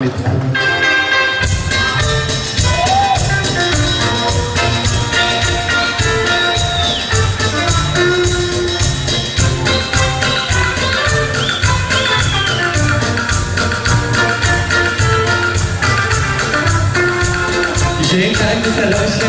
Thank you. Dzień tak, że rośnie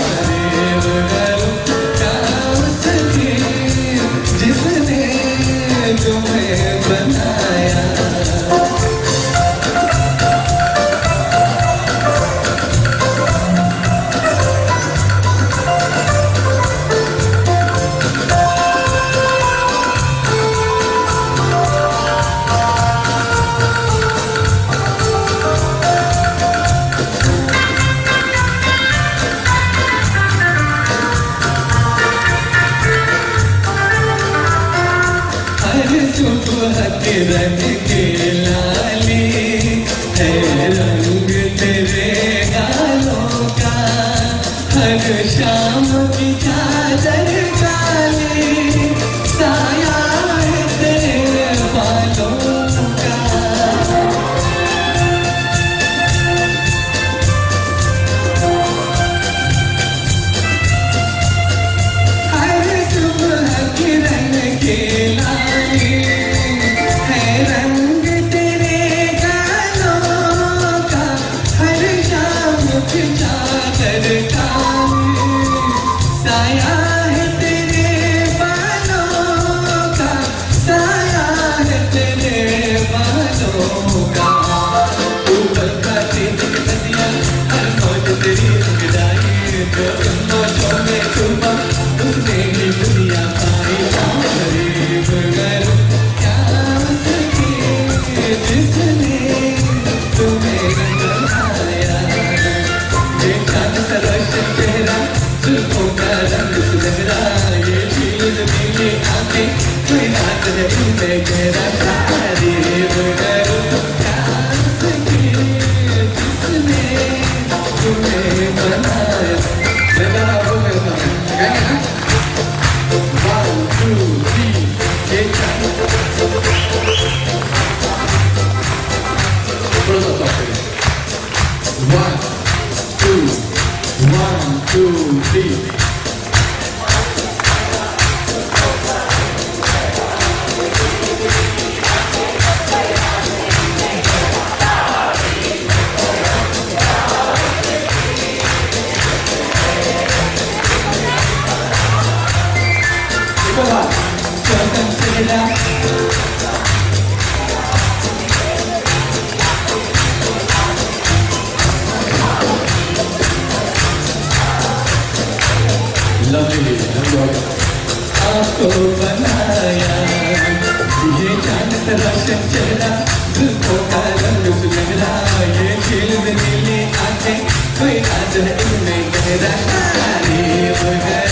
heaven. كذا كذا Sim. को बनाया ये जानत रश चला दिल को कारण लगला ये दिल में मिले आके कोई राज है इनमें तारीफ़ है